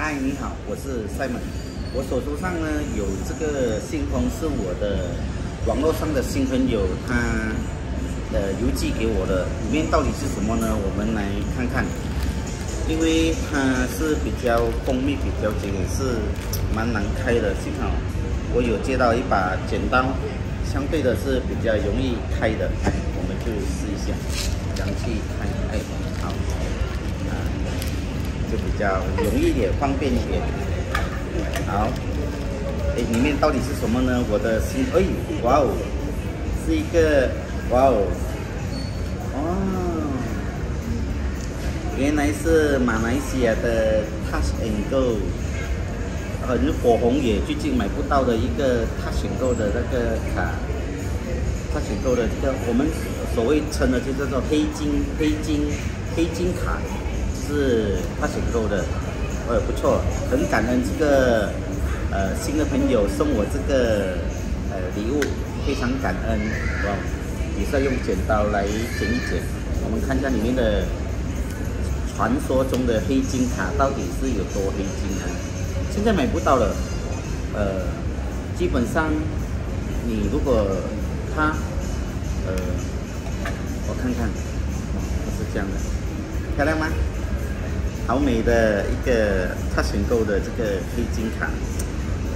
嗨，你好，我是 Simon。我手头上呢有这个信封，是我的网络上的新朋友他呃邮寄给我的，里面到底是什么呢？我们来看看。因为它是比较封密比较紧，是蛮难开的。幸好我有接到一把剪刀，相对的是比较容易开的。我们就试一下，氧气开，哎，好。就比较容易一点，方便一点。好，哎，里面到底是什么呢？我的心，哎，哇哦，是一个，哇哦，哦，原来是马来西亚的 Touch and Go，很火红也最近买不到的一个 Touch and Go 的那个卡，Touch and Go 的这个我们所谓称的就叫做黑金黑金黑金卡。是他选购的，呃不错，很感恩这个呃新的朋友送我这个呃礼物，非常感恩，哇，也是要用剪刀来剪一剪，我们看一下里面的传说中的黑金卡到底是有多黑金啊？现在买不到了，呃，基本上你如果它呃，我看看，不是这样的，漂亮吗？好美的一个他选购的这个黑金卡，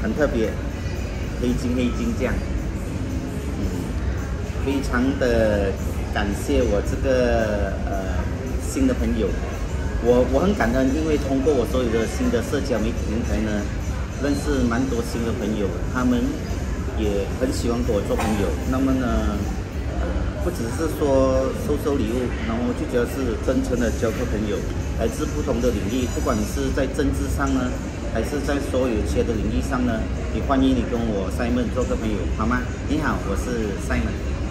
很特别，黑金黑金这样，嗯，非常的感谢我这个呃新的朋友，我我很感恩，因为通过我所有的新的社交媒体平台呢，认识蛮多新的朋友，他们也很喜欢跟我做朋友，那么呢。不只是说收收礼物，然后就觉得是真诚的交个朋友，来自不同的领域，不管你是在政治上呢，还是在所有其他的领域上呢，也欢迎你跟我 Simon 做个朋友，好吗？你好，我是 Simon。